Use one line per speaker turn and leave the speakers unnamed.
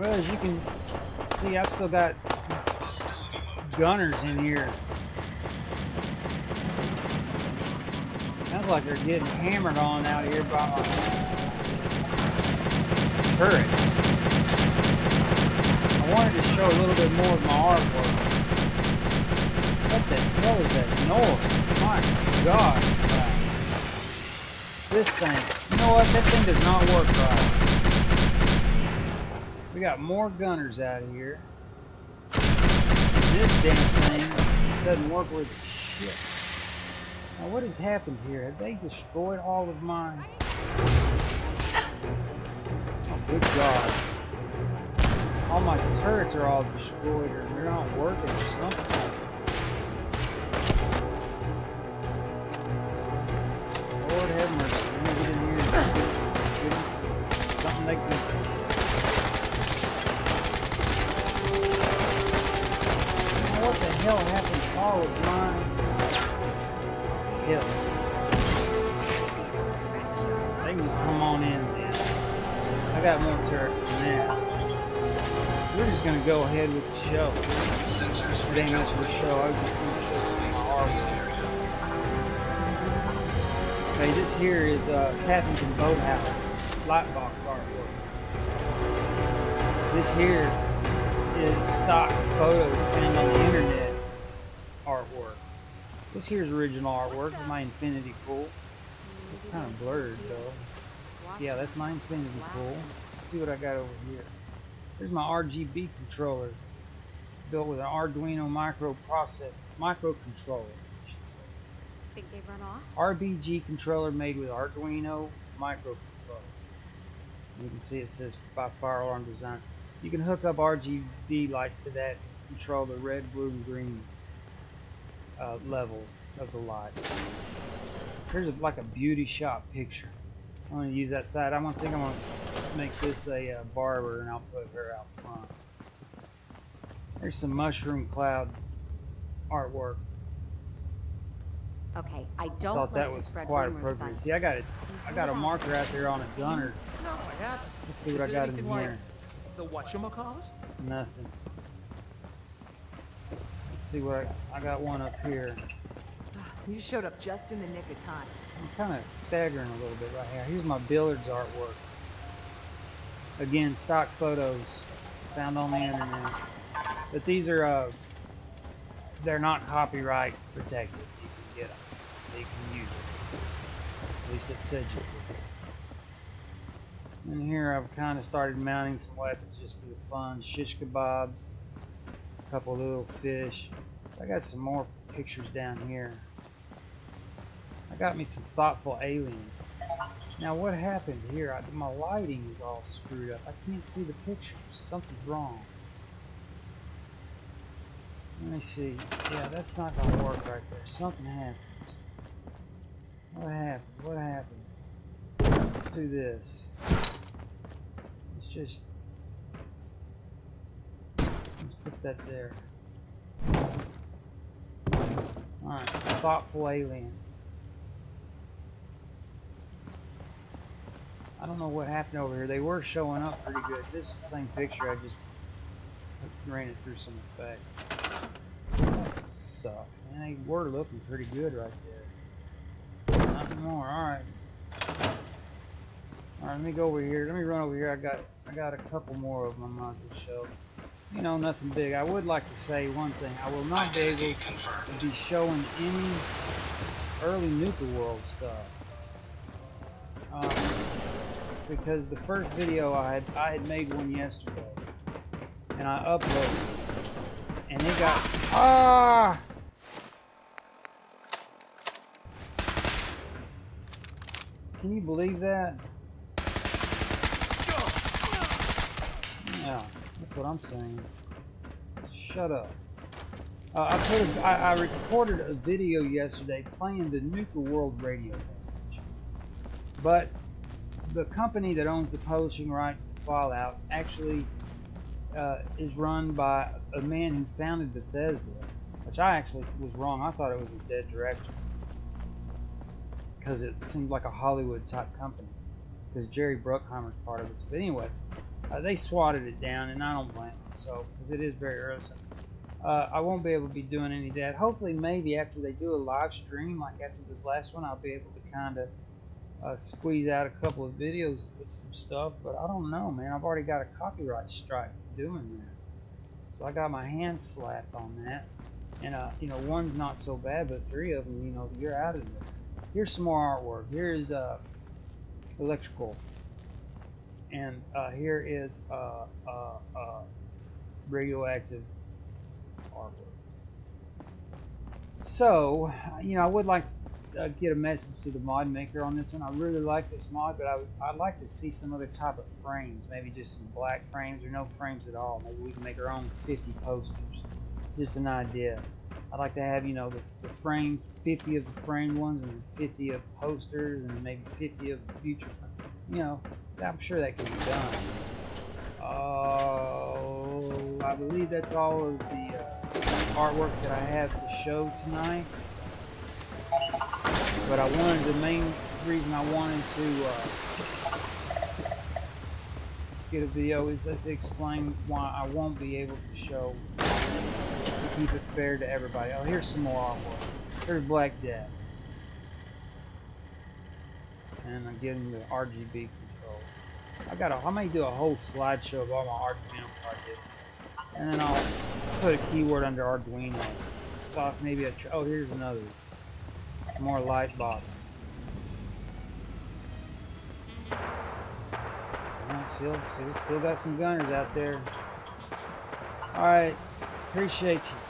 Well, as you can see, I've still got gunners in here. Sounds like they're getting hammered on out here by my turrets. I wanted to show a little bit more of my artwork. What the hell is that noise? My God. This thing. You know what? That thing does not work right. We got more gunners out of here. This damn thing doesn't work worth shit. Now what has happened here? Have they destroyed all of mine? Oh good god. All my turrets are all destroyed or they're not working or something. Lord have mercy. Hell happened to all of mine? Hill. They can just come on in then. I got more turrets than that. We're just gonna go ahead with the show. It ain't much of a show, I was just gonna show some artwork. Okay, this here is uh, Tappington Boathouse Lightbox artwork. This here is stock photos found on the internet. This here's original artwork. My infinity pool. It's kind of blurred though. Yeah, that's my infinity pool. Let's see what I got over here. Here's my RGB controller. Built with an Arduino microprocessor, microcontroller, I should say.
Think they've run off?
RBG controller made with Arduino microcontroller. You can see it says by Fire Alarm Design. You can hook up RGB lights to that, control the red, blue, and green uh, levels of the light. Here's a, like a beauty shop picture. I'm going to use that side. I'm going to think I'm going to make this a uh, barber, and I'll put her out front. There's some mushroom cloud artwork.
Okay, I don't
Thought
like
that
to
was
spread
quite
rumors,
appropriate. See, I got it. I got a marker out there on a gunner.
No, I haven't.
Let's see what
Is
I got in
anything like
here.
The whatchamacallit?
Nothing. Let's see what I, I got one up here.
You showed up just in the nick of time.
I'm kind of staggering a little bit right here. Here's my billiards artwork. Again, stock photos found on the internet. But these are, uh, they're not copyright protected. You can get them. You can use it. At least it said you could. And here I've kind of started mounting some weapons just for the fun. Shish kebabs, couple little fish. I got some more pictures down here. I got me some thoughtful aliens. Now what happened here? I, my lighting is all screwed up. I can't see the pictures. Something's wrong. Let me see. Yeah, that's not gonna work right there. Something happened. What happened? What happened? Let's do this. Let's just let's put that there. Alright, thoughtful alien. I don't know what happened over here. They were showing up pretty good. This is the same picture. I just ran it through some effect. That sucks. Man, they were looking pretty good right there. Nothing more. Alright. Alright, let me go over here. Let me run over here. I got I got a couple more of them I might as well show. You know, nothing big. I would like to say one thing. I will not be able to be showing any early Nuka World stuff. Um, because the first video I had I had made one yesterday and I uploaded it and it got ah Can you believe that? Yeah, that's what I'm saying. Shut up. Uh, I put a, I, I recorded a video yesterday playing the Nuka World radio message, but the company that owns the publishing rights to Fallout actually uh, is run by a man who founded Bethesda, which I actually was wrong. I thought it was a dead director because it seemed like a Hollywood type company because Jerry Bruckheimer's part of it. But anyway, Uh, they swatted it down, and I don't blame them. So, because it is very irksome. Uh, I won't be able to be doing any of that. Hopefully, maybe after they do a live stream, like after this last one, I'll be able to kind of uh, squeeze out a couple of videos with some stuff. But I don't know, man. I've already got a copyright strike for doing that. So I got my hand slapped on that. And, uh, you know, one's not so bad, but three of them, you know, you're out of there. Here's some more artwork. Here's uh, electrical. And uh, here is uh, uh, uh, radioactive artwork. So, you know, I would like to uh, get a message to the mod maker on this one. I really like this mod, but I would, I'd like to see some other type of frames. Maybe just some black frames or no frames at all. Maybe we can make our own 50 posters. It's just an idea. I'd like to have, you know, the, the frame, 50 of the framed ones and 50 of posters and maybe 50 of future, you know, I'm sure that can be done. Uh, I believe that's all of the uh, artwork that I have to show tonight. But I wanted, the main reason I wanted to uh, get a video is to explain why I won't be able to show to keep it fair to everybody. Oh, here's some more artwork. There's Black Death. And I'm getting the RGB. I got a, I may do a whole slideshow of all my Arduino projects. And then I'll put a keyword under Arduino. So maybe a, oh, here's another. Some more light box. Still, still, still got some gunners out there. Alright, appreciate you.